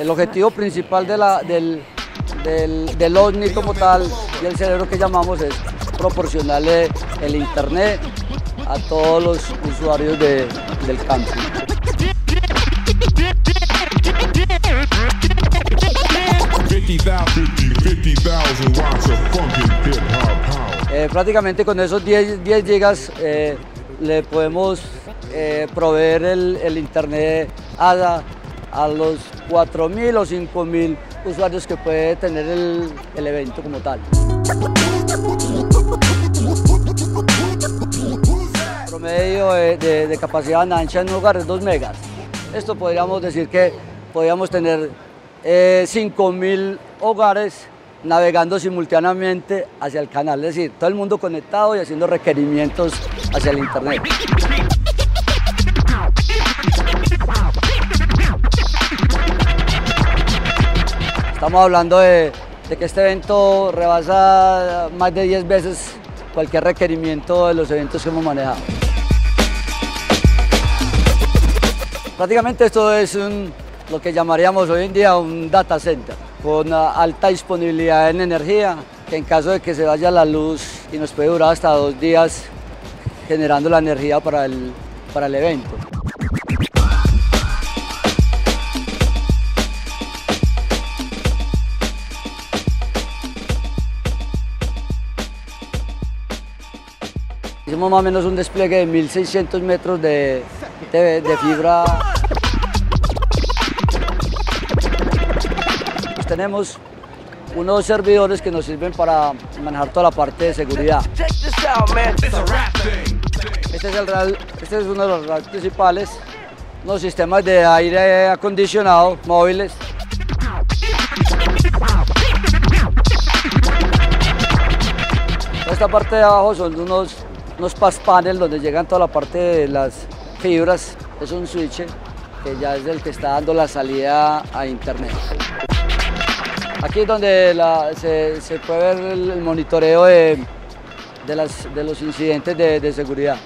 El objetivo principal del, del, del OVNI como tal y el cerebro que llamamos es proporcionarle el internet a todos los usuarios de- del campo. 50,000 50,000 watts of funky hip hop power. Eh, prácticamente con esos 10, 10 gigas eh, le podemos eh, proveer el, el internet a, a los 4.000 o 5.000 usuarios que puede tener el, el evento como tal. Promedio de, capacidad ancha en un hogar es 2 megas. Esto podríamos decir que podríamos tener eh, 5.000 hogares navegando simultáneamente hacia el canal, es decir, todo el mundo conectado y haciendo requerimientos hacia el Internet. Estamos hablando de, que este evento rebasa más de 10 veces cualquier requerimiento de los eventos que hemos manejado. Prácticamente esto es lo que llamaríamos hoy en día un data center, con ah, alta disponibilidad en energía, que en caso de que se vaya la luz y nos puede durar hasta dos días generando la energía para el, para el evento. Hicimos más o menos un despliegue de 1600 metros de, de- de fibra. Pues tenemos unos servidores que nos sirven para manejar toda la parte de seguridad. Este es, el real- este es uno de los principales, los sistemas de aire acondicionado móviles. Esta parte de abajo son unos, unos pass panel donde llegan toda la parte de las fibras. Es un switch que ya es el que está dando la salida a internet. Aquí es donde se, puede ver el, monitoreo de, de, las, de, los incidentes de, seguridad.